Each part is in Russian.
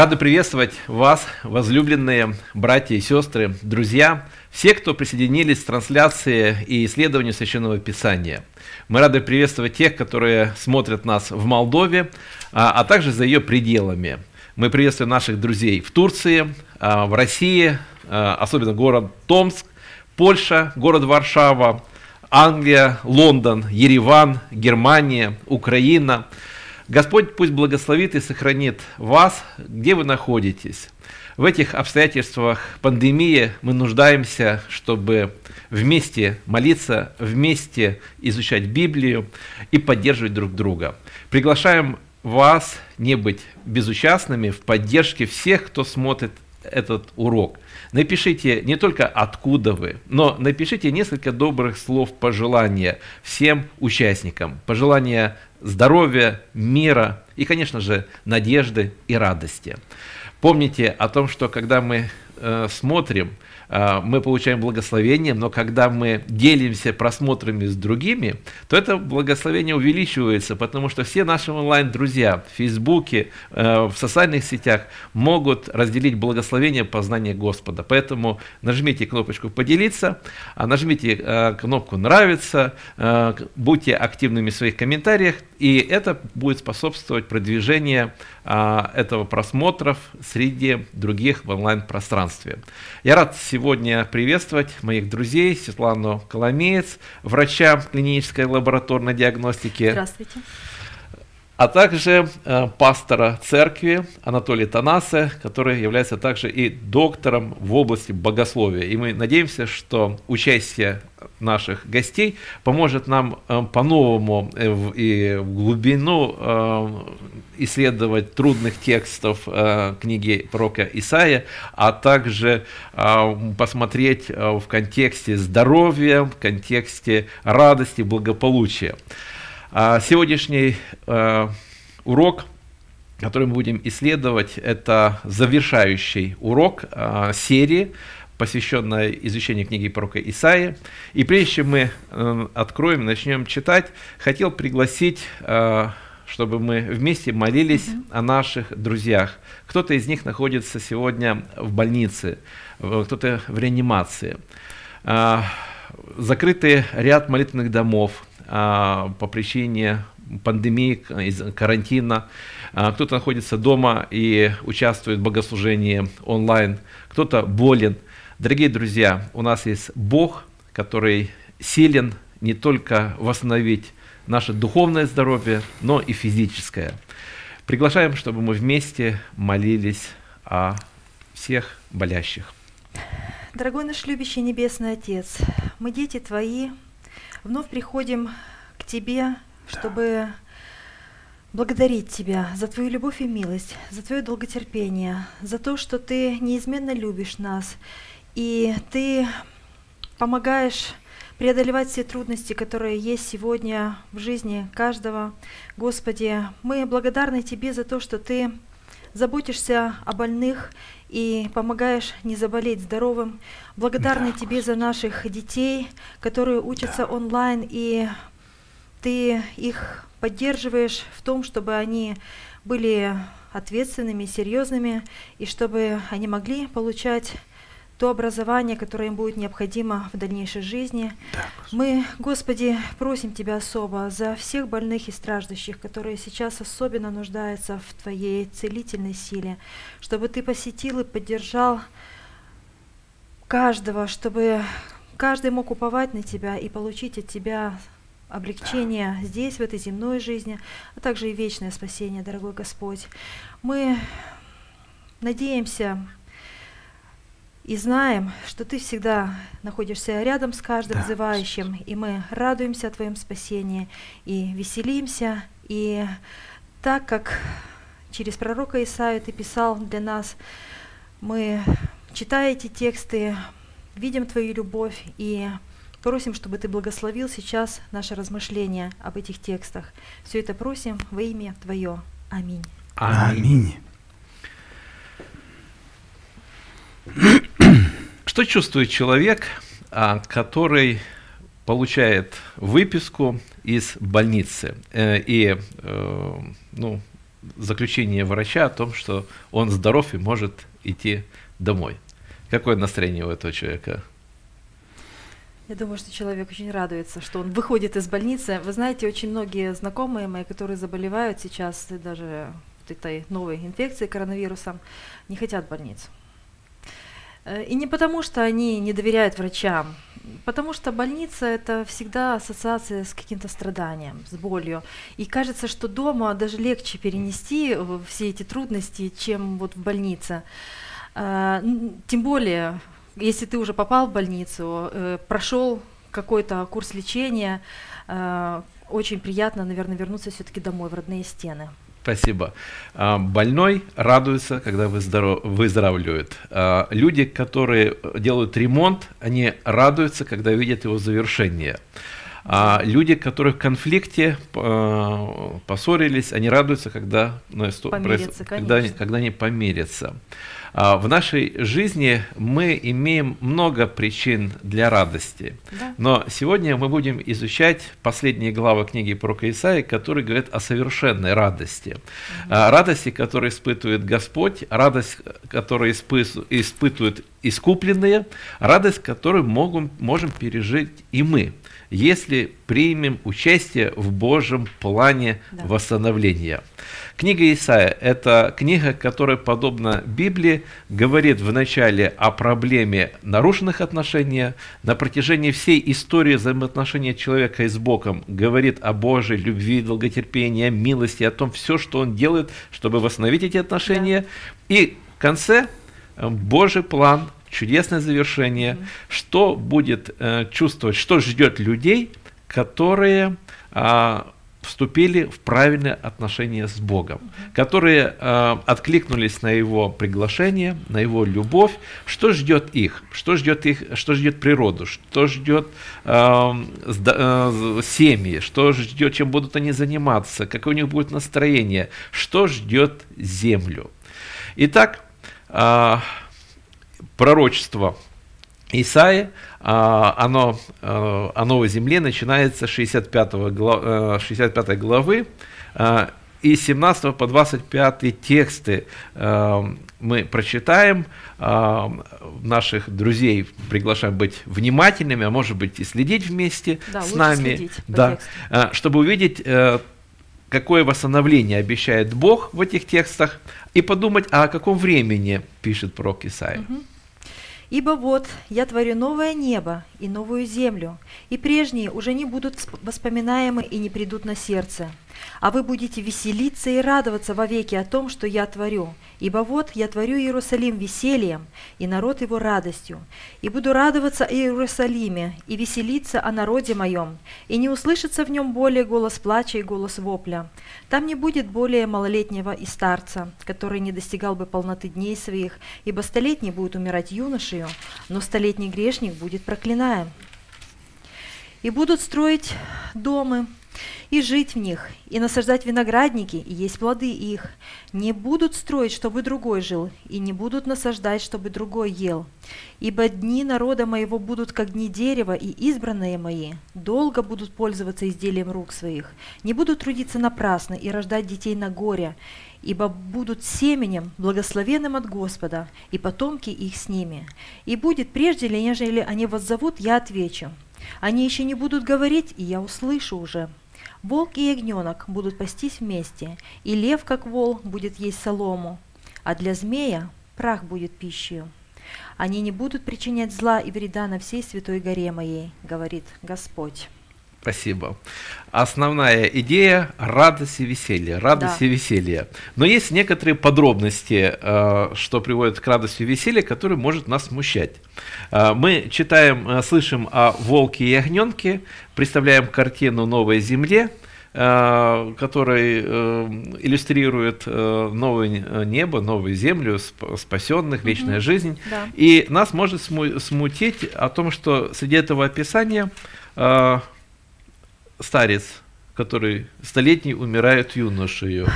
Рады приветствовать вас, возлюбленные братья и сестры, друзья, все, кто присоединились к трансляции и исследованию Священного Писания. Мы рады приветствовать тех, которые смотрят нас в Молдове, а, а также за ее пределами. Мы приветствуем наших друзей в Турции, а, в России, а, особенно город Томск, Польша, город Варшава, Англия, Лондон, Ереван, Германия, Украина – Господь пусть благословит и сохранит вас, где вы находитесь. В этих обстоятельствах пандемии мы нуждаемся, чтобы вместе молиться, вместе изучать Библию и поддерживать друг друга. Приглашаем вас не быть безучастными в поддержке всех, кто смотрит этот урок. Напишите не только откуда вы, но напишите несколько добрых слов пожелания всем участникам. Пожелания здоровья, мира и, конечно же, надежды и радости. Помните о том, что когда мы э, смотрим а, мы получаем благословение, но когда мы делимся просмотрами с другими, то это благословение увеличивается, потому что все наши онлайн-друзья в Фейсбуке, э, в социальных сетях могут разделить благословение познания Господа. Поэтому нажмите кнопочку «Поделиться», а нажмите э, кнопку «Нравится», э, будьте активными в своих комментариях, и это будет способствовать продвижению этого просмотров среди других в онлайн-пространстве. Я рад сегодня приветствовать моих друзей Светлану Коломеец, врача клинической лабораторной диагностики. Здравствуйте а также э, пастора церкви Анатолия Танаса, который является также и доктором в области богословия. И мы надеемся, что участие наших гостей поможет нам э, по-новому э, и в глубину исследовать трудных текстов книги пророка Исаия, а также посмотреть в контексте здоровья, в контексте радости, благополучия. А сегодняшний э, урок, который мы будем исследовать, это завершающий урок э, серии, посвященной изучению книги пророка Исаии. И прежде чем мы э, откроем, начнем читать, хотел пригласить, чтобы мы вместе молились mm-hmm. о наших друзьях. Кто-то из них находится сегодня в больнице, кто-то в реанимации. Закрытый ряд молитвенных домов – по причине пандемии, из карантина. А, кто-то находится дома и участвует в богослужении онлайн, кто-то болен. Дорогие друзья, у нас есть Бог, который силен не только восстановить наше духовное здоровье, но и физическое. Приглашаем, чтобы мы вместе молились о всех болящих. Дорогой наш любящий Небесный Отец, мы дети Твои, Вновь приходим к Тебе, чтобы благодарить Тебя за Твою любовь и милость, за Твое долготерпение, за то, что Ты неизменно любишь нас, и Ты помогаешь преодолевать все трудности, которые есть сегодня в жизни каждого. Господи, мы благодарны Тебе за то, что Ты заботишься о больных и помогаешь не заболеть здоровым. Благодарны да, Тебе Господи. за наших детей, которые учатся да. онлайн, и Ты их поддерживаешь в том, чтобы они были ответственными, серьезными, и чтобы они могли получать то образование, которое им будет необходимо в дальнейшей жизни. Да, Мы, Господи, просим Тебя особо за всех больных и страждущих, которые сейчас особенно нуждаются в Твоей целительной силе, чтобы Ты посетил и поддержал каждого, чтобы каждый мог уповать на Тебя и получить от Тебя облегчение да. здесь, в этой земной жизни, а также и вечное спасение, дорогой Господь. Мы надеемся, и знаем, что Ты всегда находишься рядом с каждым да, взывающим, и мы радуемся о Твоем спасении и веселимся. И так как через пророка Исаию Ты писал для нас, мы, читая эти тексты, видим Твою любовь и просим, чтобы Ты благословил сейчас наше размышление об этих текстах. Все это просим во имя Твое. Аминь. Аминь. Что чувствует человек, а, который получает выписку из больницы? Э, и э, ну, заключение врача о том, что он здоров и может идти домой. Какое настроение у этого человека? Я думаю, что человек очень радуется, что он выходит из больницы. Вы знаете, очень многие знакомые мои, которые заболевают сейчас даже этой новой инфекцией коронавирусом, не хотят больниц. Э, и не потому, что они не доверяют врачам, потому что больница это всегда ассоциация с каким-то страданием, с болью. И кажется, что дома даже легче перенести все эти трудности, чем вот в больнице. Э, тем более, если ты уже попал в больницу, э, прошел какой-то курс лечения, очень приятно, наверное, вернуться все-таки домой, в родные стены. Спасибо. А, больной радуется, когда выздоравливает. А, люди, которые делают ремонт, они радуются, когда видят его завершение. А люди, которые в конфликте поссорились, они радуются, когда, ну, помирятся, когда, когда они помирятся. А, в нашей жизни мы имеем много причин для радости. Да. Но сегодня мы будем изучать последние главы книги про Исаии, которые говорят о совершенной радости. Угу. Радости, которую испытывает Господь, радость, которую испытывают искупленные, радость, которую могем, можем пережить и мы, если примем участие в Божьем плане да. восстановления. Книга Исаия – это книга, которая, подобно Библии, говорит вначале о проблеме нарушенных отношений, на протяжении всей истории взаимоотношения человека с Богом говорит о Божьей любви, долготерпении, милости, о том все, что Он делает, чтобы восстановить эти отношения. Да. И в конце э, Божий план, чудесное завершение, mm-hmm. что будет э, чувствовать, что ждет людей, которые э, вступили в правильные отношения с Богом, которые э, откликнулись на Его приглашение, на Его любовь. Что ждет их? Что ждет их? Что ждет природу? Что ждет э, э, семьи? Что ждет? Чем будут они заниматься? Какое у них будет настроение? Что ждет землю? Итак, э, пророчество Исаи, а, оно а, о новой земле начинается с 65, глав, 65 главы, а, и 17 по 25 тексты мы прочитаем, наших друзей приглашаем быть внимательными, а может быть и следить вместе да, с нами, да, чтобы увидеть, э, какое восстановление обещает Бог в этих текстах, и подумать, а о каком времени пишет пророк Исаия. Угу. Ибо вот я творю новое небо и новую землю, и прежние уже не будут воспоминаемы и не придут на сердце. А вы будете веселиться и радоваться вовеки о том, что я творю, Ибо вот я творю Иерусалим весельем, и народ его радостью, и буду радоваться о Иерусалиме, и веселиться о народе моем, и не услышится в нем более голос плача и голос вопля. Там не будет более малолетнего и старца, который не достигал бы полноты дней своих, ибо столетний будет умирать юношею, но столетний грешник будет проклинаем. И будут строить дома, и жить в них, и насаждать виноградники, и есть плоды их. Не будут строить, чтобы другой жил, и не будут насаждать, чтобы другой ел. Ибо дни народа моего будут как дни дерева, и избранные мои долго будут пользоваться изделием рук своих, не будут трудиться напрасно и рождать детей на горе, ибо будут семенем, благословенным от Господа, и потомки их с ними. И будет прежде, нежели они вас зовут, я отвечу. Они еще не будут говорить, и я услышу уже. Волк и ягненок будут пастись вместе, и лев, как вол, будет есть солому, а для змея прах будет пищей. Они не будут причинять зла и вреда на всей святой горе моей, говорит Господь. Спасибо. Основная идея – радость и веселье. Радость да. и веселье. Но есть некоторые подробности, э, что приводит к радости и веселью, которые может нас смущать. Э, мы читаем, э, слышим о волке и ягненке, представляем картину новой земле, который иллюстрирует новое небо, новую землю, спасенных, вечная угу. жизнь. Да. И нас может смутить о том, что среди этого описания старец, который столетний умирает юношею.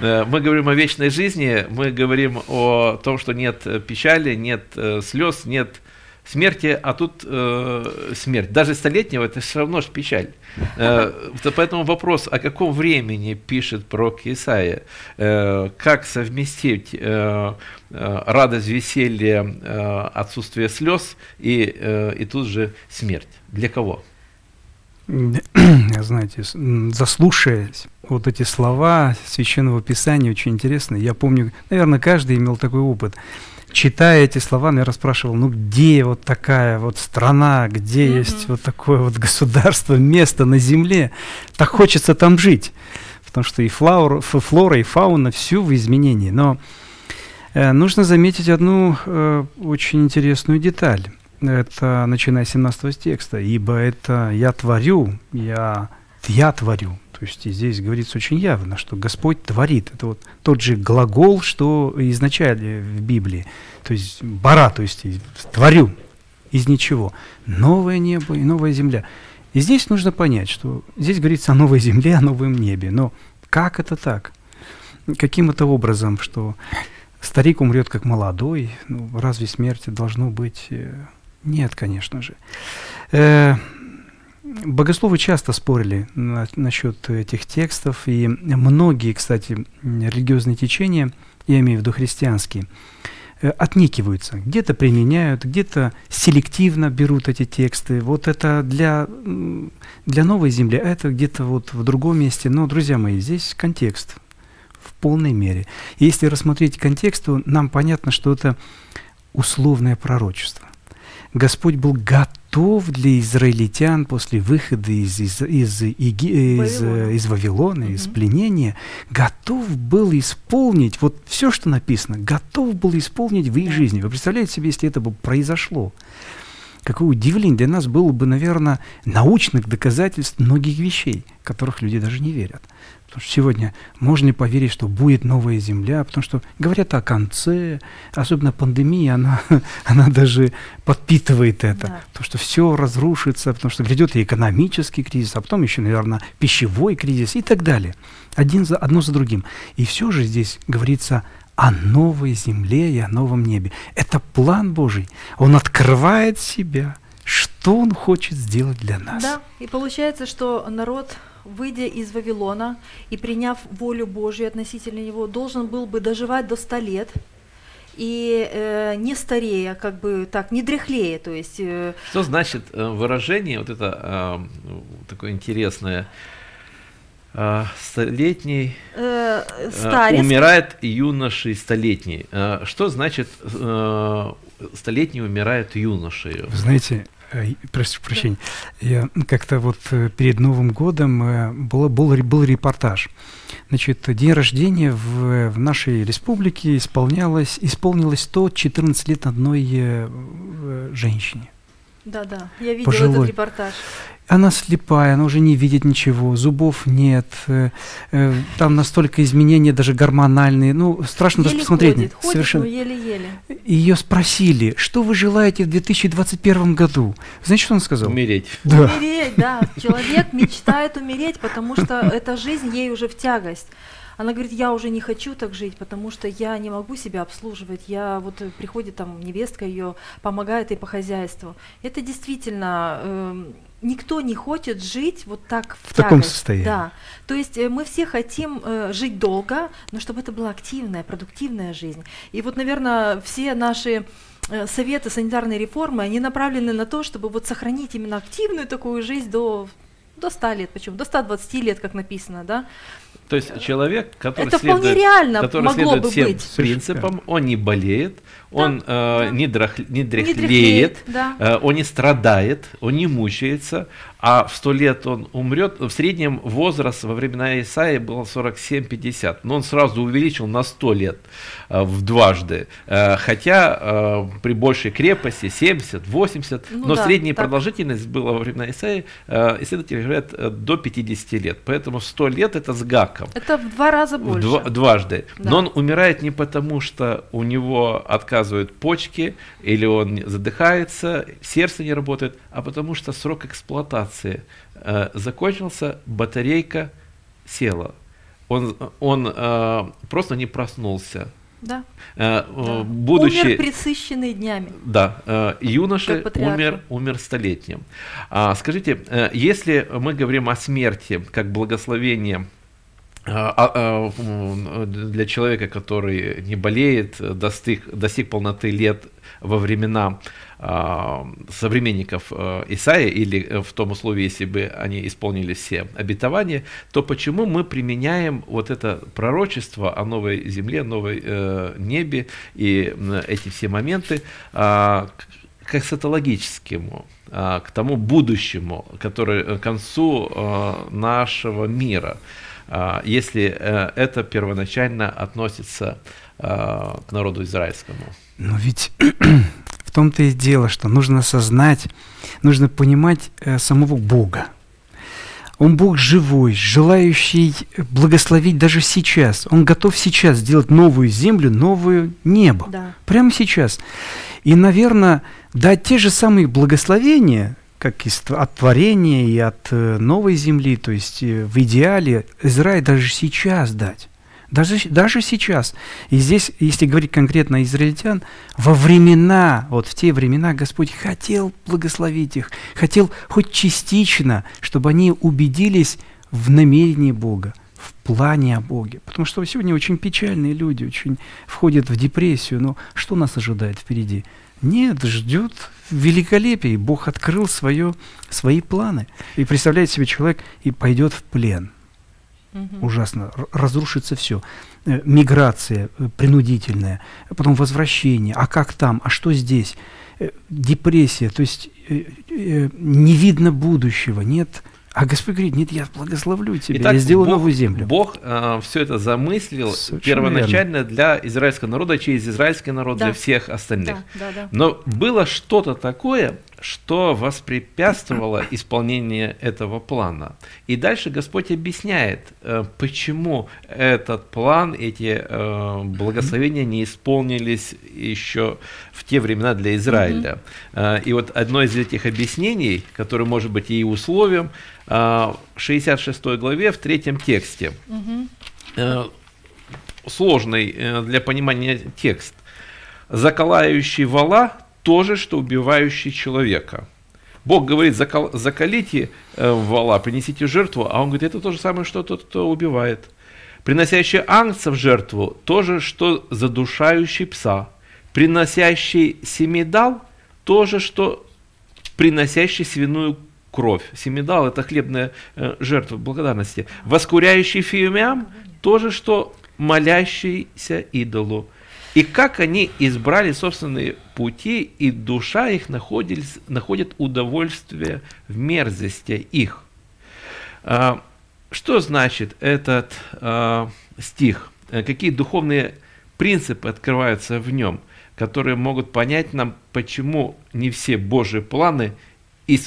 Э, мы говорим о вечной жизни, мы говорим о том, что нет печали, нет э, слез, нет смерти, а тут э, смерть. Даже столетнего это все равно ж печаль. Э, поэтому вопрос, о каком времени пишет пророк Исаия, э, как совместить э, э, радость, веселье, э, отсутствие слез и, э, и тут же смерть. Для кого? Знаете, заслушаясь вот эти слова Священного Писания, очень интересно. Я помню, наверное, каждый имел такой опыт читая эти слова, я расспрашивал, ну где вот такая вот страна, где mm-hmm. есть вот такое вот государство, место на земле, так хочется там жить, потому что и флаур, флора, и фауна, все в изменении. Но э, нужно заметить одну э, очень интересную деталь. Это начиная с 17 текста. «Ибо это я творю, я, я творю, то есть здесь говорится очень явно, что Господь творит. Это вот тот же глагол, что изначально в Библии. То есть бара, то есть творю из ничего. Новое небо и новая земля. И здесь нужно понять, что здесь говорится о новой земле, о новом небе. Но как это так? Каким это образом, что старик умрет как молодой? Ну, разве смерти должно быть? Э, нет, конечно же. Богословы часто спорили на, насчет этих текстов, и многие, кстати, религиозные течения, я имею в виду христианские, э, отникиваются, где-то применяют, где-то селективно берут эти тексты. Вот это для, для новой земли, а это где-то вот в другом месте. Но, друзья мои, здесь контекст в полной мере. Если рассмотреть контекст, то нам понятно, что это условное пророчество. Господь был готов для израильтян после выхода из, из, из, Иги, из, из Вавилона, из пленения, готов был исполнить вот все, что написано, готов был исполнить в их жизни. Вы представляете себе, если это бы произошло? Какое удивление для нас было бы, наверное, научных доказательств многих вещей, которых люди даже не верят. Потому что сегодня можно ли поверить, что будет новая земля, потому что говорят о конце, особенно пандемия, она, она даже подпитывает это, да. потому что все разрушится, потому что грядет и экономический кризис, а потом еще, наверное, пищевой кризис и так далее. Один за, одно за другим. И все же здесь говорится о новой земле и о новом небе. Это план Божий. Он открывает себя, что Он хочет сделать для нас. Да, и получается, что народ выйдя из Вавилона и приняв волю Божью относительно него, должен был бы доживать до ста лет и э, не старея, как бы так, не дряхлее, то есть. Э, Что значит э, выражение вот это э, такое интересное? Э, столетний э, старец. умирает юношей столетний. Что значит столетний умирает юношей? Знаете, Э, прошу прощения, я как-то вот э, перед Новым годом э, был, был, был репортаж. Значит, день рождения в, в нашей республике исполнялось, исполнилось 114 лет одной женщине. Да, да, я видела Пожилой. этот репортаж. Она слепая, она уже не видит ничего, зубов нет, э, э, там настолько изменения даже гормональные, ну страшно еле даже посмотреть. Ходит, ходит, совершенно. еле-еле. Ее спросили, что вы желаете в 2021 году? Знаете, что он сказал? Умереть. Да. Умереть, да. Человек мечтает умереть, потому что эта жизнь ей уже в тягость. Она говорит, я уже не хочу так жить, потому что я не могу себя обслуживать. Я вот э, приходит там невестка ее, помогает ей по хозяйству. Это действительно э, никто не хочет жить вот так в, в таком состоянии. Да. То есть э, мы все хотим э, жить долго, но чтобы это была активная, продуктивная жизнь. И вот, наверное, все наши э, советы санитарной реформы, они направлены на то, чтобы вот сохранить именно активную такую жизнь до, до 100 лет, почему? До 120 лет, как написано, да? То есть человек, который это следует, реально который следует бы всем быть. принципам, он не болеет, он да, э, да. Не, драх, не дряхлеет, не дряхлеет да. э, он не страдает, он не мучается, а в сто лет он умрет. В среднем возраст во времена Исаия был 47-50, но он сразу увеличил на 100 лет э, в дважды, э, хотя э, при большей крепости 70-80, ну, но да, средняя так. продолжительность была во времена Исаия, э, исследователи говорят, до 50 лет, поэтому 100 лет это с гаком. Это в два раза больше. Два, дважды. Да. Но он умирает не потому, что у него отказывают почки, или он задыхается, сердце не работает, а потому что срок эксплуатации станции э, закончился, батарейка села. Он, он э, просто не проснулся. Да. Э, да. э, Будучи, Умер присыщенный днями. Да, э, юноша умер, умер столетним. А, скажите, э, если мы говорим о смерти как благословение м, для человека, который не болеет, достиг, достиг полноты лет во времена а, современников а, Исаия, или э, в том условии, если бы они исполнили все обетования, то почему мы применяем вот это пророчество о новой земле, новой э, небе и эти все моменты а, к- эсхатологическому, а, к тому будущему, которое к концу а, нашего мира, а, если э, это первоначально относится а, к народу израильскому. Но ведь в том-то и дело, что нужно осознать, нужно понимать э, самого Бога. Он Бог живой, желающий благословить даже сейчас. Он готов сейчас сделать новую землю, новое небо. Да. Прямо сейчас. И, наверное, дать те же самые благословения, как из от творения и от э, новой земли, то есть э, в идеале Израиль даже сейчас дать. Даже, даже сейчас. И здесь, если говорить конкретно израильтян, во времена, вот в те времена Господь хотел благословить их, хотел хоть частично, чтобы они убедились в намерении Бога, в плане о Боге. Потому что сегодня очень печальные люди, очень входят в депрессию. Но что нас ожидает впереди? Нет, ждет великолепие. Бог открыл свое, свои планы. И представляет себе человек и пойдет в плен Мгм. ужасно, разрушится все. Миграция э, принудительная, потом возвращение, а как там, а что здесь? Э, Депрессия, то есть э, э, не видно будущего, нет. А Господь говорит, нет, я благословлю тебя, Итак, я сделаю Бог- новую землю. Бог все это замыслил Совершенно первоначально для израильского народа, через израильский народ, Да. для всех остальных. Да, да, да. Но было что-то такое, что воспрепятствовало исполнению этого плана. И дальше Господь объясняет, э, почему этот план, эти э, благословения не исполнились еще в те времена для Израиля. Э, И вот одно из этих объяснений, которое может быть и условием, в 66 главе в третьем тексте сложный для понимания текст. Заколающий вала то же, что убивающий человека. Бог говорит, «Закол- заколите э, вала, принесите жертву, а он говорит, это то же самое, что тот, кто убивает. Приносящий ангца в жертву, то же, что задушающий пса. Приносящий семидал, то же, что приносящий свиную кровь. Семидал – это хлебная э, жертва благодарности. Воскуряющий фиумям – то же, что молящийся идолу. И как они избрали собственные пути, и душа их находились, находит удовольствие в мерзости их. А, Что значит этот а, стих? Э, Какие духовные принципы открываются в нем, которые могут понять нам, почему не все Божьи планы,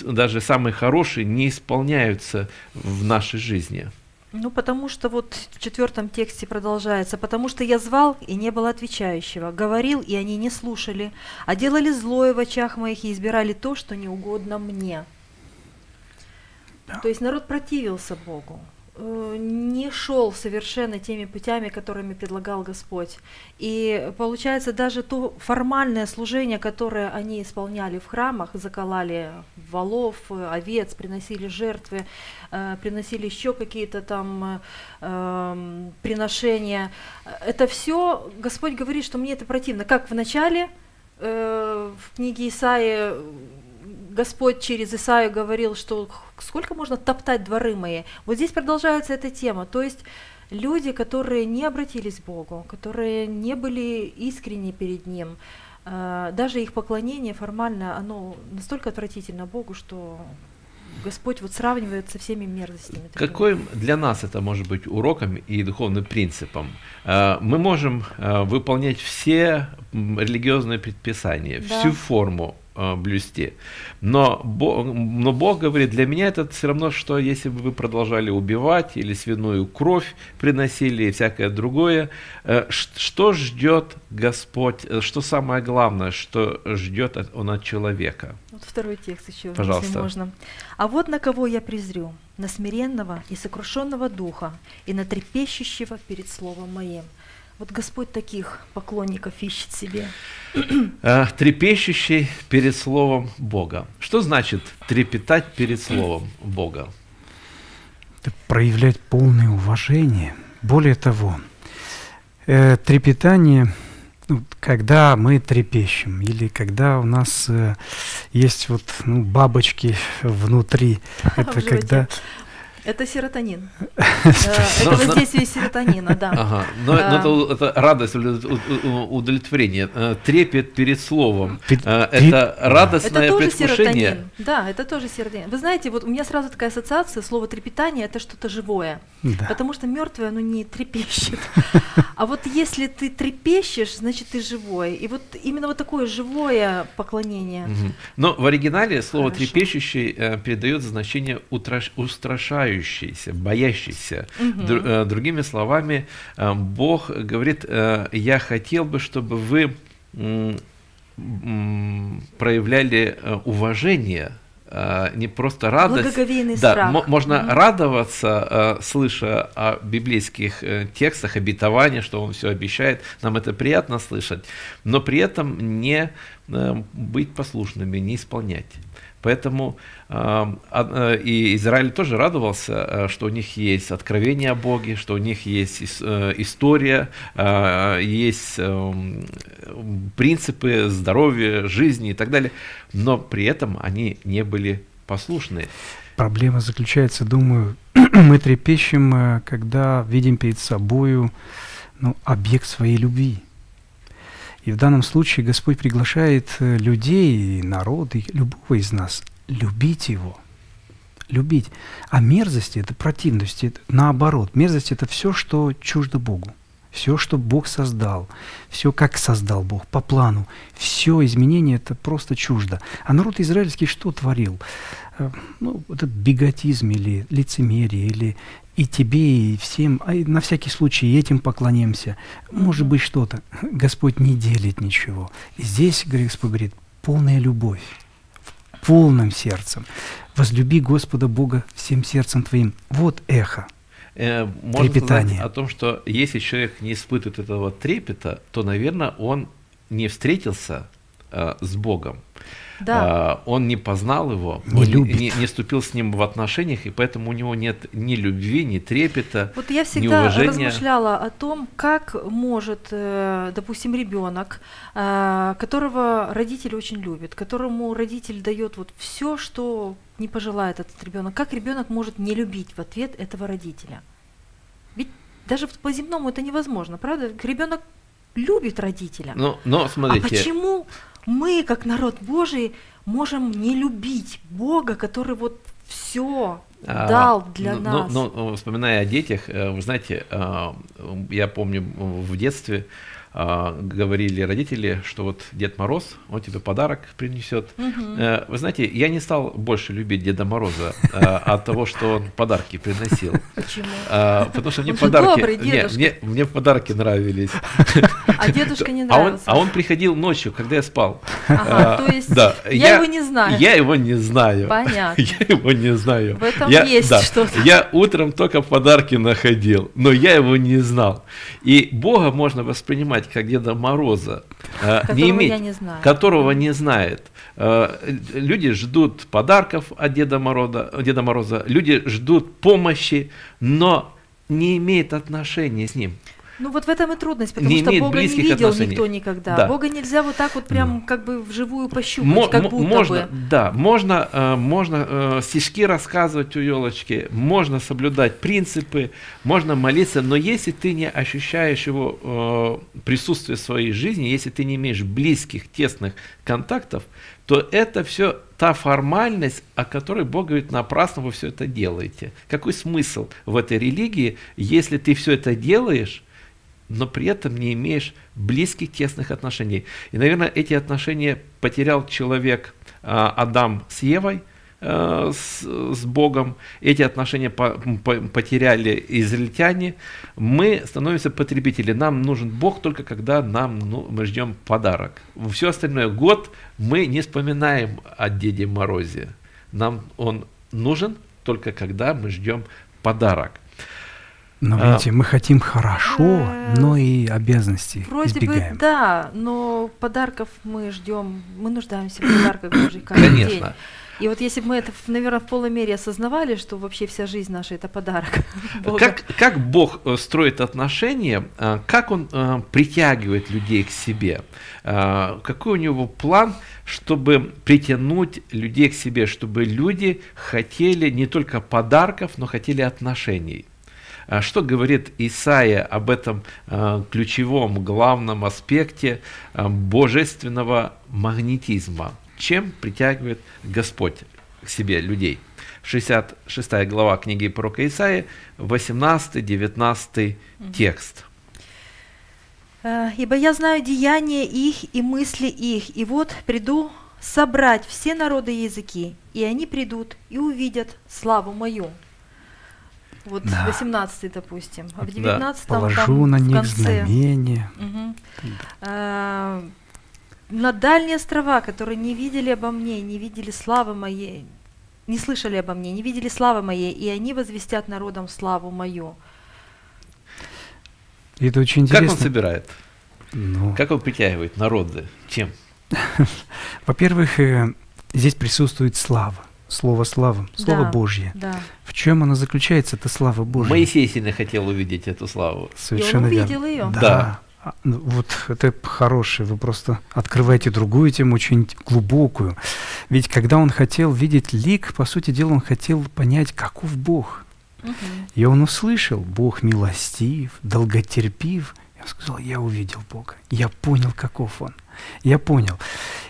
даже самые хорошие, не исполняются в нашей жизни? Ну, потому что вот в четвертом тексте продолжается, потому что я звал, и не было отвечающего, говорил, и они не слушали, а делали злое в очах моих и избирали то, что не угодно мне. То есть народ противился Богу, не шел совершенно теми путями, которыми предлагал Господь. И получается, даже то формальное служение, которое они исполняли в храмах, заколали волов, э, овец, приносили жертвы, э, приносили еще какие-то там э, эм, приношения, это все Господь говорит, что мне это противно. Как в начале э, в книге Исаии Господь через Исаию говорил, что сколько можно топтать дворы мои. Вот здесь продолжается эта тема. То есть люди, которые не обратились к Богу, которые не были искренни перед Ним, э, даже их поклонение формально, оно настолько отвратительно Богу, что Господь вот сравнивает со всеми мерзостями. Какой для нас это может быть уроком и духовным принципом? Э, Мы можем э, выполнять все религиозные предписания, Да. всю форму блюсти. Но Бог, но Бог говорит, для меня это все равно, что если бы вы продолжали убивать или свиную кровь приносили и всякое другое, э, что ждет Господь, э, что самое главное, что ждет Он от человека? Вот второй текст еще, если Пожалуйста. можно. А вот на кого я презрю, на смиренного и сокрушенного духа, и на трепещущего перед словом моим. Вот Господь таких поклонников ищет себе. Э, Трепещущий перед Словом Бога. Что значит трепетать перед Словом Бога? Это проявлять полное уважение. Более того, э, трепетание, ну, когда мы трепещем, или когда у нас э, есть вот ну, бабочки внутри, это В животе. когда Это серотонин. Э, Это воздействие серотонина, да. Ага. Но, но это, радость, удовлетворение, э, трепет перед Словом. Э, Это радостное Это тоже предвкушение. серотонин. Да, это тоже серотонин. Вы знаете, вот у меня сразу такая ассоциация, слово трепетание это что-то живое. Потому что мертвое, оно не трепещет. А вот если ты трепещешь, значит ты живой. И вот именно вот такое живое поклонение. Но в оригинале слово трепещущий э, передает значение утраш- устрашающийся, боящийся. Дру- э, другими словами, э, Бог говорит, э, я хотел бы, чтобы вы проявляли уважение, не просто радость. Да, страх. мо- можно Мгм. радоваться, слыша о библейских текстах, обетованиях, что Он все обещает. Нам это приятно слышать, но при этом не быть послушными, не исполнять. Поэтому э, и Израиль тоже радовался, э, что у них есть откровение о Боге, что у них есть э, история, есть эм, принципы здоровья, жизни и так далее, но при этом они не были послушны. Проблема заключается, думаю, мы трепещем, когда видим перед собою ну, объект своей любви. И в данном случае Господь приглашает э, людей, и народ, и любого из нас любить Его. Любить. А мерзости – это противности, это наоборот. Мерзость – это все, что чуждо Богу. Все, что Бог создал, все, как создал Бог, по плану, все изменения это просто чуждо. А народ израильский что творил? Э, Ну, этот беготизм или лицемерие, или и тебе, и всем, а на всякий случай этим поклонимся. Может быть, что-то. Господь не делит ничего. И здесь, Господь говорит, полная любовь, полным сердцем. Возлюби Господа Бога всем сердцем твоим. Вот эхо. Э, Можно Трепетание. сказать о том, что если человек не испытывает этого трепета, то, наверное, он не встретился э, с Богом. Да. А, он не познал его, Не он любит. не, не вступил с ним в отношениях, и поэтому у него нет ни любви, ни трепета. Вот я всегда неуважение. размышляла о том, как может, э, допустим, ребенок, э, которого родители очень любят, которому родитель дает вот все, что не пожелает этот ребенок, как ребенок может не любить в ответ этого родителя? Ведь даже в- по-земному это невозможно, правда? Ребенок любит родителя. Но, но А смотрите, почему мы, как народ Божий, можем не любить Бога, который вот все А, дал для ну, нас? ну, ну, вспоминая о детях, э, вы знаете, э, я помню в детстве э, говорили родители, что вот Дед Мороз, он тебе подарок принесет. Э, Вы знаете, я не стал больше любить Деда Мороза э, от того, что он подарки приносил. Почему? А, Потому что мне Он подарки, добрый не, мне, мне подарки нравились. А дедушка не А он, нравился. а он приходил ночью, когда я спал. Ага, А, то есть да, я, его не знаю. Я его не знаю. Понятно. Я его не знаю. В этом я, есть да, что-то. Я утром только подарки находил, но я его не знал. И Бога можно воспринимать как Деда Мороза, э, Которого не иметь, не знаю. которого не знает. Э, Люди ждут подарков от Деда Мороза, Деда Мороза, люди ждут помощи, но не имеют отношения с ним. Ну вот в этом и трудность, потому Не что Бога не видел отношений. никто никогда. Да. Бога нельзя вот так вот прям как бы вживую пощупать, Мо- как будто можно, бы. да, можно, э, можно э, стишки рассказывать у елочки, можно соблюдать принципы, можно молиться, но если ты не ощущаешь его э, присутствие в своей жизни, если ты не имеешь близких, тесных контактов, то это все та формальность, о которой Бог говорит, напрасно вы все это делаете. Какой смысл в этой религии, если ты все это делаешь, но при этом не имеешь близких, тесных отношений. И, наверное, эти отношения потерял человек а, Адам с Евой, э, с, с Богом. Эти отношения по- по- потеряли израильтяне. Мы становимся потребители. Нам нужен Бог только когда нам, ну, мы ждем подарок. Все остальное год мы не вспоминаем о Деде Морозе. Нам он нужен только когда мы ждем подарок. Но А. видите, мы хотим хорошо, Э, но и обязанности Вроде избегаем. бы да, но подарков мы ждем, мы нуждаемся в подарках Божьих каждый день. Конечно. И вот если бы мы это, наверное, в полной мере осознавали, что вообще вся жизнь наша это подарок Бога. Как, как Бог э, строит отношения, э, как Он э, притягивает людей к себе, какой у Него план, чтобы притянуть людей к себе, чтобы люди хотели не только подарков, но хотели отношений. А Что говорит Исаия об этом э, ключевом, главном аспекте э, божественного магнетизма? Чем притягивает Господь к себе людей? 66 глава книги пророка Исаия, 18-19 текст. Э, «Ибо я знаю деяния их и мысли их, и вот приду собрать все народы и языки, и они придут и увидят славу мою». Вот Да. 18 допустим. А в Да. 19 Положу там на в них конце, знамение. Мгм. А, на дальние острова, которые не видели обо мне, не видели славы моей, не слышали обо мне, не видели славы моей, и они возвестят народам славу мою. И это очень Как он интересно. собирает? Ну, Как он притягивает народы? Чем? Во-первых, э, здесь присутствует слава. Слово слава, Слово Да. Божье. Да. В чем она заключается, эта слава Божья? Моисей сильно хотел увидеть эту славу. Совершенно И он верно. увидел ее. Да. Да. А, ну, Вот это хорошее, вы просто открываете другую тему, очень глубокую. Ведь когда он хотел видеть лик, по сути дела, он хотел понять, каков Бог. Мгм. И он услышал, Бог милостив, долготерпив. Я сказал, я увидел Бога, я понял, каков Он. Я понял.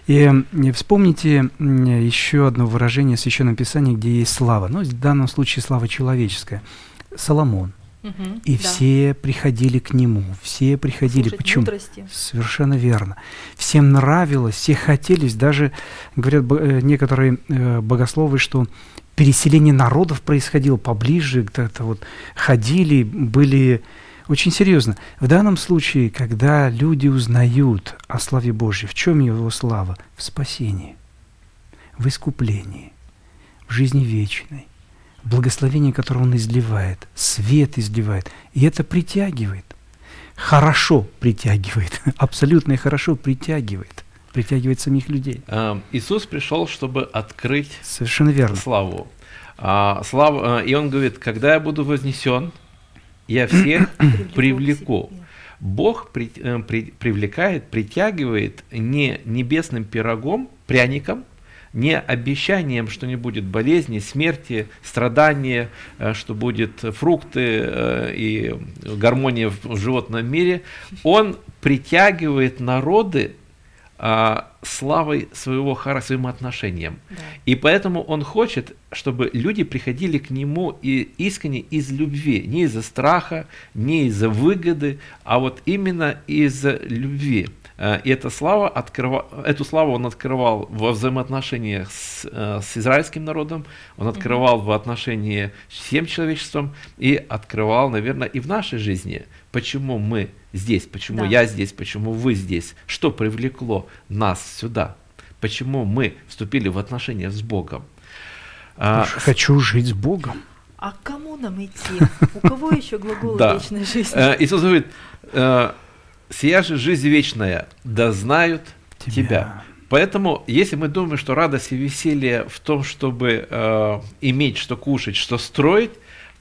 И вспомните еще одно выражение в Священном Писании, где есть слава. Ну, в данном случае слава человеческая. Соломон. И Да. все приходили к нему, все приходили. Слушать Почему? мудрости. Совершенно верно. Всем нравилось, все хотелись, даже говорят э, некоторые э, богословы, что переселение народов происходило поближе, где-то вот ходили, были очень серьезно. В данном случае, когда люди узнают о славе Божьей, в чем его слава? В спасении, в искуплении, в жизни вечной, в благословении, которое Он изливает, свет изливает. И это притягивает хорошо притягивает, абсолютно и хорошо притягивает, притягивает самих людей. А, Иисус пришел, чтобы открыть Совершенно верно. славу. А, слава, а, и он говорит, когда я буду вознесен, я всех Привлеку. Бог при- э, при- привлекает, притягивает не небесным пирогом, пряником, не обещанием, что не будет болезни, смерти, страдания, э, что будет фрукты э, и гармония в животном мире. Он притягивает народы а, славой своего хара, своим отношением. Да. И поэтому он хочет, чтобы люди приходили к нему и искренне из любви, не из-за страха, не из-за выгоды, а вот именно из-за любви. Э, И эта слава открыва... эту славу он открывал во взаимоотношениях с, э, с израильским народом, он открывал в отношении с всем человечеством и открывал, наверное, и в нашей жизни. Почему мы здесь, почему Да. я здесь, почему вы здесь, что привлекло нас сюда, почему мы вступили в отношения с Богом. А, Хочу жить с Богом. А к кому нам идти? У кого еще глагол Да. вечной жизни? Э, Иисус говорит, «Сия же жизнь вечная, да знают тебя». Тебя. Поэтому, если мы думаем, что радость и веселье в том, чтобы э, иметь что кушать, что строить,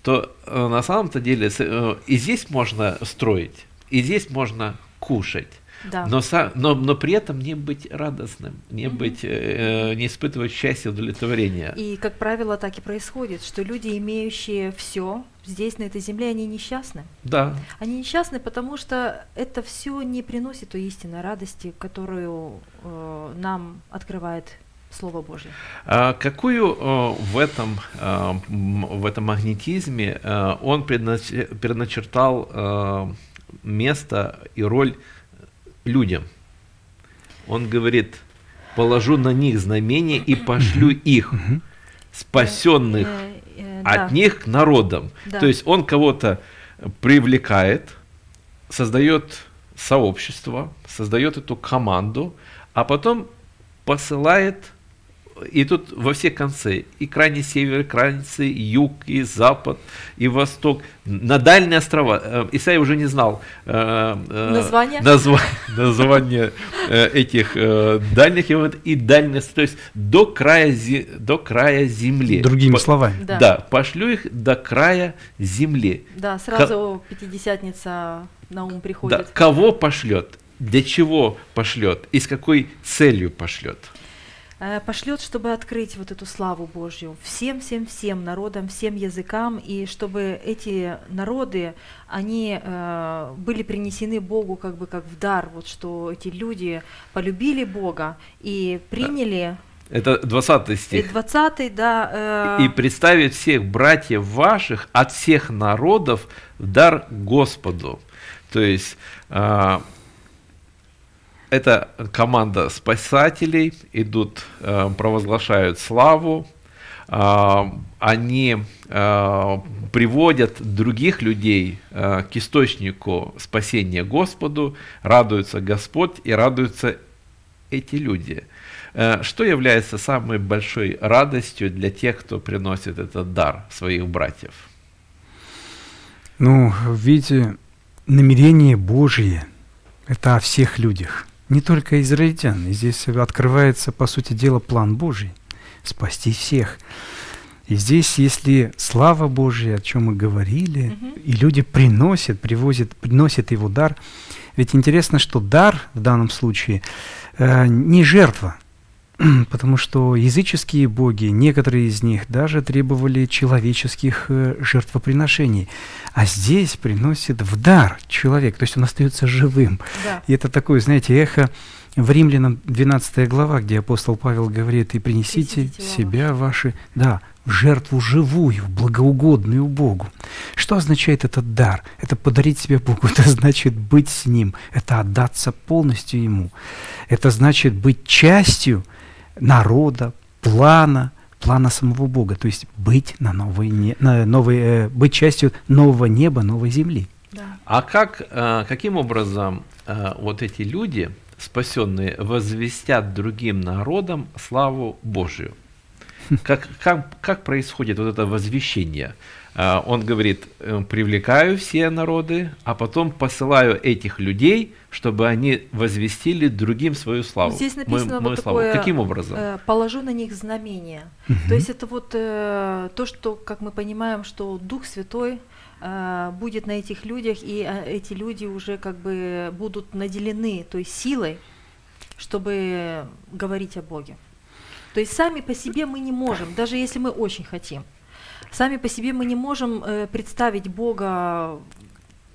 то э, на самом-то деле э, и здесь можно строить, и здесь можно кушать. Да. Но, но, но при этом не быть радостным, не, Мгм. быть, э, не испытывать счастье, удовлетворения. И, как правило, так и происходит, что люди, имеющие все здесь, на этой земле, они несчастны. Да, Они несчастны, потому что это все не приносит той истинной радости, которую э, нам открывает Слово Божье. А какую э, в этом, э, м, в этом магнетизме э, он преднач- предначертал э, место и роль людям? Он говорит, положу на них знамение и пошлю их, спасенных Э, э, от да. них к народам. Да. То есть он кого-то привлекает, создает сообщество, создает эту команду, а потом посылает и тут во все концы, и крайний север, и крайний юг, и запад, и восток, на дальние острова. Э, Исаия уже не знал э, э, название, назва, название этих дальних и дальних, то есть до края, до края земли. Другими По, словами. Да. да, пошлю их до края земли. Да, сразу К... Пятидесятница на ум приходит. Да, кого пошлет? Для чего пошлет? И с какой целью пошлет? Э, пошлет, чтобы открыть вот эту славу Божью всем, всем, всем народам, всем языкам, и чтобы эти народы, они э, были принесены Богу как бы как в дар, вот что эти люди полюбили Бога и приняли это 20 стих. И 20, да. Э... И представить всех братьев ваших от всех народов в дар Господу. То есть э, это команда спасателей, идут, э, провозглашают славу, э, они э, приводят других людей к источнику спасения Господу, радуется Господь и радуются эти люди. Что является самой большой радостью для тех, кто приносит этот дар своих братьев? Ну, видите, намерение Божие – это о всех людях – не только израильтян. И здесь открывается, по сути дела, план Божий – спасти всех. И здесь, если слава Божия, о чем мы говорили, угу. и люди приносят, привозят, приносят его дар, ведь интересно, что дар в данном случае э, не жертва – потому что языческие боги, некоторые из них даже требовали человеческих э, жертвоприношений, а здесь приносит в дар человек, то есть он остается живым. Да. И это такое, знаете, эхо в Римлянам 12 глава, где апостол Павел говорит, и принесите, принесите себя ваши, да, в жертву живую, благоугодную Богу. Что означает этот дар? Это подарить себе Богу, это значит быть с Ним, это отдаться полностью Ему. Это значит быть частью – народа, плана, плана самого Бога, то есть быть на новой, не, на новой, э, быть частью нового неба, новой земли. Да. А как, э, каким образом э, вот эти люди, спасенные, возвестят другим народам славу Божию? Как, как, как происходит вот это возвещение? А, он говорит, «Э, привлекаю все народы, а потом посылаю этих людей, чтобы они возвестили другим свою славу. Здесь написано мою, вот славу. такое, Каким образом? Э, положу на них знамение. Угу. То есть это вот э, то, что, как мы понимаем, что Дух Святой э, будет на этих людях, и э, эти люди уже как бы будут наделены той силой, чтобы говорить о Боге. То есть сами по себе мы не можем, даже если мы очень хотим. Сами по себе мы не можем э, представить Бога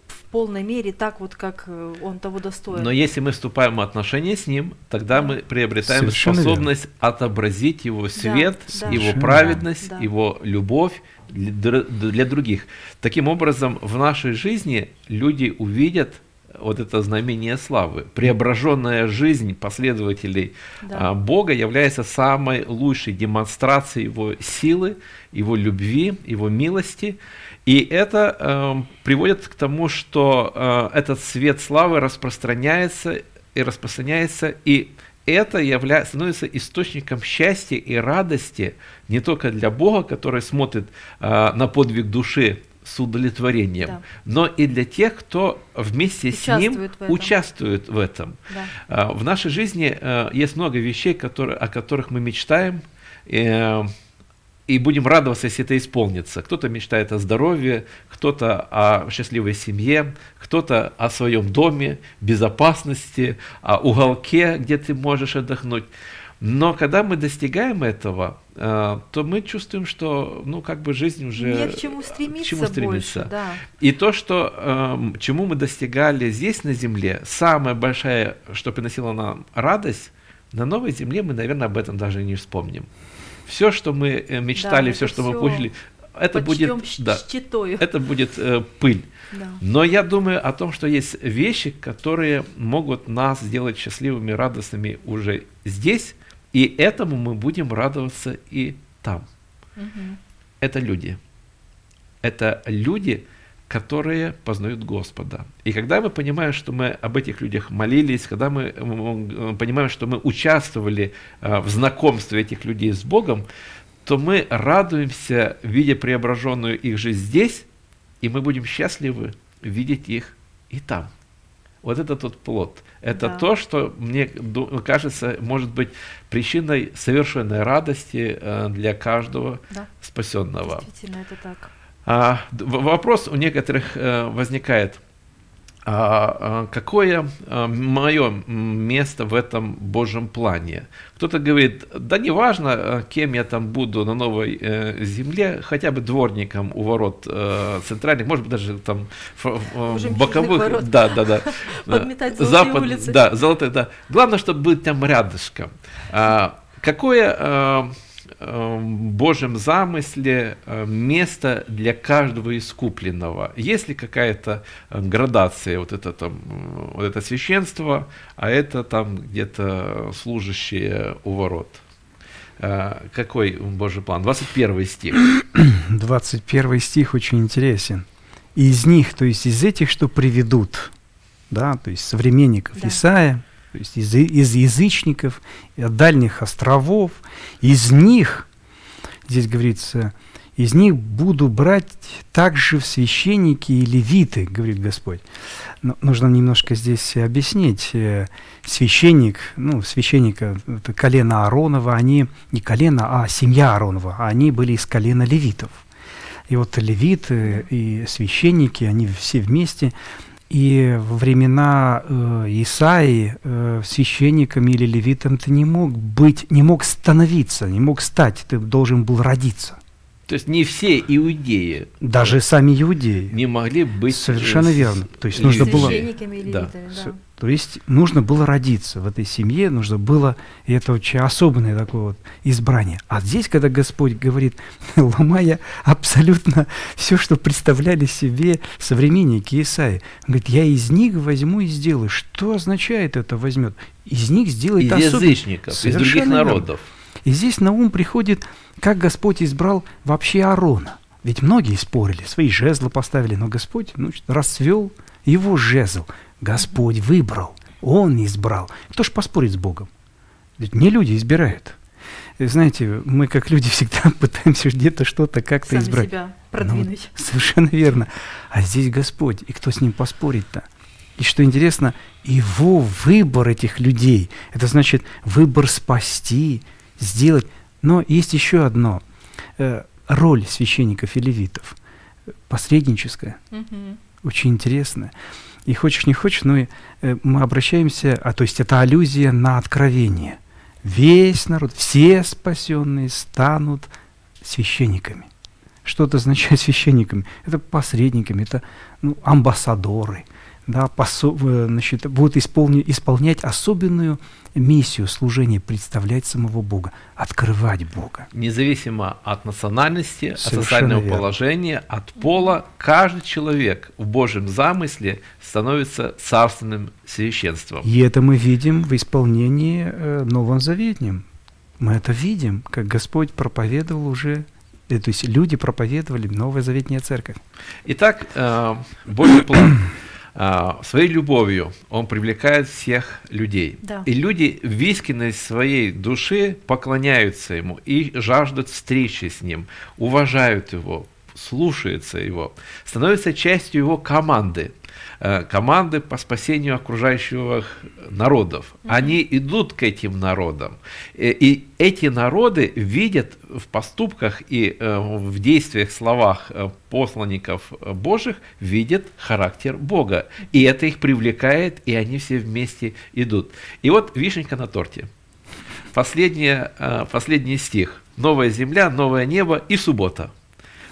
в полной мере так вот, как э, Он того достоин. Но если мы вступаем в отношения с Ним, тогда да. мы приобретаем Совершенно способность верно. отобразить Его свет, да, да. Его праведность, да. Его любовь для, для других. Таким образом, в нашей жизни люди увидят вот это знамение славы. Преображенная жизнь последователей да. А, Бога является самой лучшей демонстрацией Его силы, Его любви, Его милости. И это э, приводит к тому, что э, этот свет славы распространяется и распространяется, и это является, становится источником счастья и радости не только для Бога, который смотрит э, на подвиг души с удовлетворением, да. но и для тех, кто вместе участвует с ним в этом. участвует в этом. Да. А, в нашей жизни э, есть много вещей, которые, о которых мы мечтаем, э, и будем радоваться, если это исполнится. Кто-то мечтает о здоровье, кто-то о счастливой семье, кто-то о своем доме, безопасности, о уголке, где ты можешь отдохнуть. Но когда мы достигаем этого, э, то мы чувствуем, что, ну, как бы жизнь уже... Нет к чему стремиться, к чему стремиться. больше, да. И то, что, эм, чему мы достигали здесь, на земле, самое большое, что приносило нам радость, на новой земле мы, наверное, об этом даже не вспомним. Все, что мы э, мечтали, да, все, что мы получили, это будет, да, это будет э, пыль. Да. Но я думаю о том, что есть вещи, которые могут нас сделать счастливыми, радостными уже здесь, и этому мы будем радоваться и там. Угу. Это люди. Это люди, которые познают Господа. И когда мы понимаем, что мы об этих людях молились, когда мы понимаем, что мы участвовали в знакомстве этих людей с Богом, то мы радуемся, видя преображенную их жизнь здесь, и мы будем счастливы видеть их и там. Вот это тот плод. Это да. то, что мне кажется, может быть причиной совершенной радости э, для каждого да. спасенного. Действительно, это так. А, вопрос у некоторых э, возникает – какое а, мое место в этом Божьем плане. Кто-то говорит, да не важно, кем я там буду на новой э, земле, хотя бы дворником у ворот э, центральных, может быть даже там боковых, да, да, да, подметать Запад, улицы. да, золотые, да. Главное, чтобы быть там рядышком. Какое Божьем замысле э, место для каждого искупленного. Есть ли какая-то э, градация, вот это там, э, вот это священство, а это там где-то служащие у ворот? Какой Божий план? 21 стих. 21 стих очень интересен. Из них, то есть из этих, что приведут, да, то есть современников да. Исаия, то есть из, из язычников, от дальних островов, из них, здесь говорится, из них буду брать также в священники и левиты, говорит Господь. Но нужно немножко здесь объяснить. Э, священник, ну, священника, это колено Ааронова, они, не колено, а семья Ааронова, они были из колена левитов. И вот левиты и священники, они все вместе и во времена э, Исаии э, священником или левитом ты не мог быть, не мог становиться, не мог стать, ты должен был родиться. То есть не все иудеи. Даже сами иудеи. Не могли быть. Совершенно с, верно. То есть нужно было. Да. да. То есть нужно было родиться в этой семье, нужно было, и это очень особенное такое вот избрание. А здесь, когда Господь говорит, ломая абсолютно все, что представляли себе современники Исаи, Он говорит, я из них возьму и сделаю. Что означает это возьмет? Из них сделает Из особ... язычников, Совершенно из других народов. И здесь на ум приходит как Господь избрал вообще Аарона. Ведь многие спорили, свои жезлы поставили, но Господь ну, расцвел его жезл. Господь выбрал, Он избрал. Кто ж поспорит с Богом? Ведь не люди избирают. И знаете, мы как люди всегда пытаемся где-то что-то как-то избрать. себя продвинуть. Ну, совершенно верно. А здесь Господь, и кто с ним поспорить-то? И что интересно, его выбор этих людей, это значит выбор спасти, сделать. Но есть еще одно. Э, роль священников и левитов. Посредническая. Угу. Очень интересная. И хочешь не хочешь, но э, мы обращаемся, а то есть это аллюзия на откровение. Весь народ, все спасенные станут священниками. Что это означает священниками? Это посредниками, это ну, амбассадоры, да, посо, значит, будут исполни, исполнять особенную миссию служения, представлять самого Бога, открывать Бога. Независимо от национальности, Совершенно от социального верно. положения, от пола, каждый человек в Божьем замысле становится царственным священством. И это мы видим в исполнении э, Новым Заветнем. Мы это видим, как Господь проповедовал уже э, то есть люди проповедовали Новая Заветная Церковь. Итак, э, Божий план – своей любовью он привлекает всех людей. Да. И люди в искренность своей души поклоняются ему и жаждут встречи с ним, уважают его, слушаются его, становятся частью его команды. Э, команды по спасению окружающих народов. Они идут к этим народам. Э, и эти народы видят в поступках и э, в действиях, словах посланников Божьих, видят характер Бога. И это их привлекает, и они все вместе идут. И вот вишенька на торте. Последний, последний стих. Новая земля, новое небо и суббота.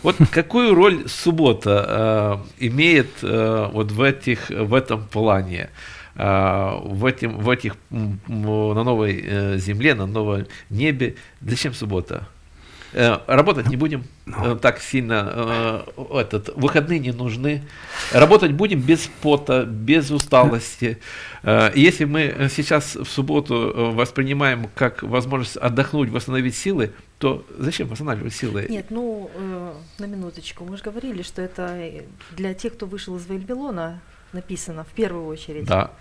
Вот какую роль суббота э, имеет э, вот в, этих, в этом плане? Э, в, этим, в этих, на новой э, земле, на новом небе. Зачем суббота? Э, работать не будем э, так сильно. Э, этот, выходные не нужны. Работать будем без пота, без усталости. Если мы сейчас в субботу воспринимаем как возможность отдохнуть, восстановить силы, то зачем восстанавливать силы? Нет, ну, на минуточку. Мы же говорили, что это для тех, кто вышел из Вавилона, написано в первую очередь. Да.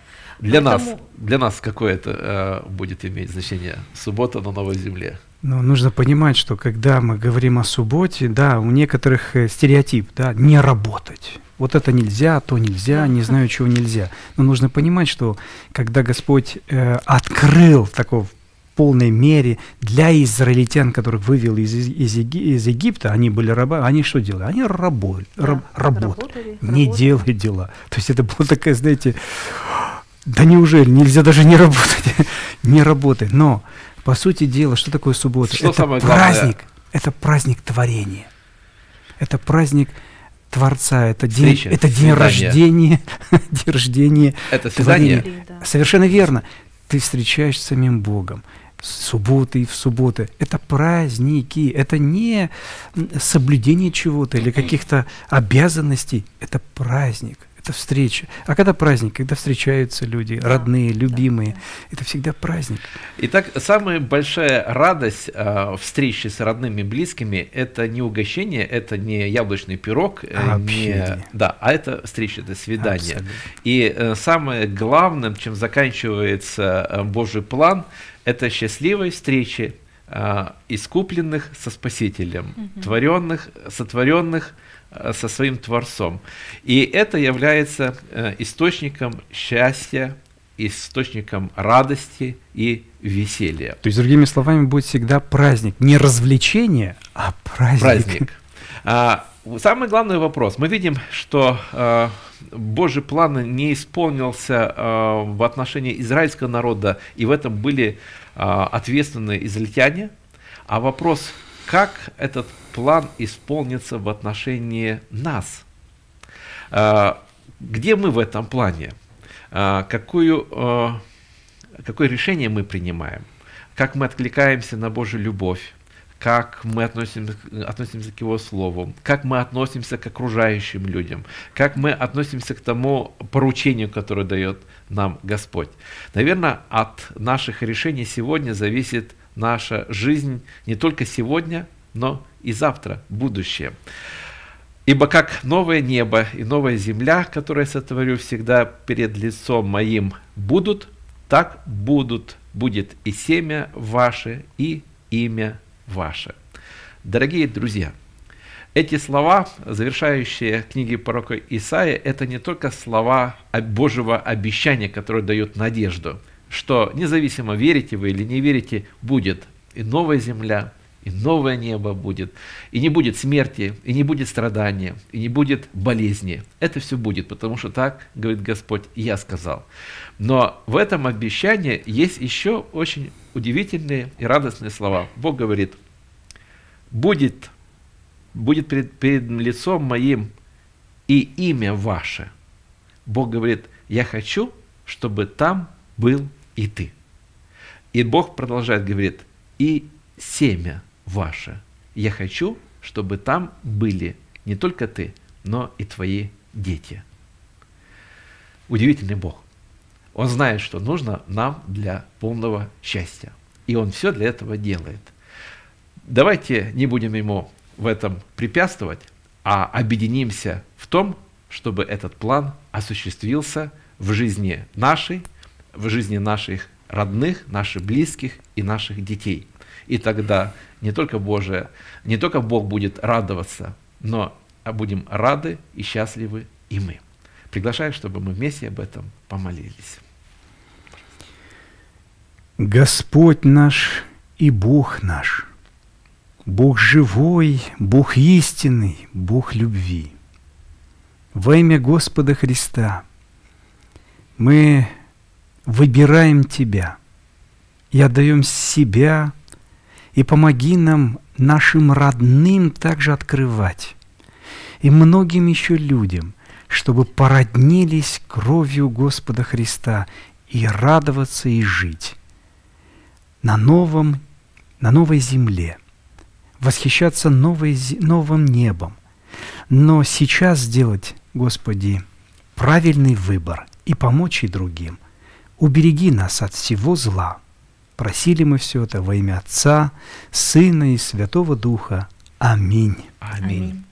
Для Поэтому... нас, для нас какое это э, будет иметь значение суббота на новой земле? Ну, нужно понимать, что когда мы говорим о субботе, да, у некоторых э, стереотип, да, не работать. Вот это нельзя, то нельзя, не знаю, чего нельзя. Но нужно понимать, что когда Господь э, открыл такого полной мере для израильтян, которых вывел из, из, из Египта, они были рабы, они что делали? Они рабо, да, раб, работали, работали, не работали. делали дела. То есть это была такая, знаете, да неужели, нельзя даже не работать, не работать. Но, по сути дела, что такое суббота? Что это праздник, главное? это праздник творения. Это праздник Творца, это день, Встреча, это день рождения, день рождения. Это свидание. Совершенно верно. Ты встречаешься с самим Богом субботы и в субботы. Это праздники, это не соблюдение чего-то или каких-то обязанностей. Это праздник, это встреча. А когда праздник? Когда встречаются люди, родные, любимые. Это всегда праздник. Итак, самая большая радость э, встречи с родными и близкими – это не угощение, это не яблочный пирог, э, а не, да, а это встреча, это свидание. Абсолютно. И э, самое главное, чем заканчивается э, Божий план – это счастливой встречи а, искупленных со Спасителем, угу. творенных, сотворенных со своим Творцом. И это является а, источником счастья, источником радости и веселья. То есть, другими словами, будет всегда праздник. Не развлечение, а праздник. Праздник. А, самый главный вопрос. Мы видим, что а, Божий план не исполнился а, в отношении израильского народа, и в этом были а, ответственные израильтяне. А вопрос, как этот план исполнится в отношении нас? А, где мы в этом плане? А, какую, а, какое решение мы принимаем? Как мы откликаемся на Божью любовь? как мы относимся, относимся к Его Слову, как мы относимся к окружающим людям, как мы относимся к тому поручению, которое дает нам Господь. Наверное, от наших решений сегодня зависит наша жизнь не только сегодня, но и завтра, будущее. Ибо как новое небо и новая земля, которые сотворю всегда перед лицом моим, будут, так будут, будет и семя ваше, и имя ваше. Дорогие друзья, эти слова, завершающие книги пророка Исаия, это не только слова Божьего обещания, которое дает надежду, что независимо, верите вы или не верите, будет и новая земля, и новое небо будет, и не будет смерти, и не будет страдания, и не будет болезни. Это все будет, потому что так, говорит Господь, я сказал. Но в этом обещании есть еще очень удивительные и радостные слова. Бог говорит, будет, будет перед, перед лицом моим и имя ваше. Бог говорит, я хочу, чтобы там был и ты. И Бог продолжает, говорит, и семя ваше. Я хочу, чтобы там были не только ты, но и твои дети. Удивительный Бог. Он знает, что нужно нам для полного счастья. И Он все для этого делает. Давайте не будем Ему в этом препятствовать, а объединимся в том, чтобы этот план осуществился в жизни нашей, в жизни наших родных, наших близких и наших детей. И тогда не только Божие, не только Бог будет радоваться, но будем рады и счастливы и мы. Приглашаю, чтобы мы вместе об этом помолились. Господь наш и Бог наш, Бог живой, Бог истинный, Бог любви. Во имя Господа Христа мы выбираем Тебя и отдаем себя, и помоги нам, нашим родным, также открывать, и многим еще людям, чтобы породнились кровью Господа Христа и радоваться и жить на новом, на новой земле, восхищаться новой, новым небом. Но сейчас сделать, Господи, правильный выбор и помочь и другим. Убереги нас от всего зла. Просили мы все это во имя Отца, Сына и Святого Духа. Аминь. Аминь. Аминь.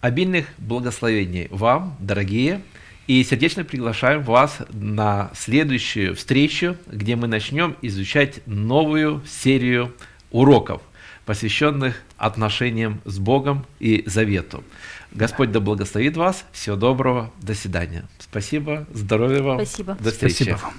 Обильных благословений вам, дорогие, и сердечно приглашаем вас на следующую встречу, где мы начнем изучать новую серию уроков, посвященных отношениям с Богом и завету. Господь да благословит вас. Всего доброго. До свидания. Спасибо. Здоровья вам. Спасибо. До встречи. Спасибо вам.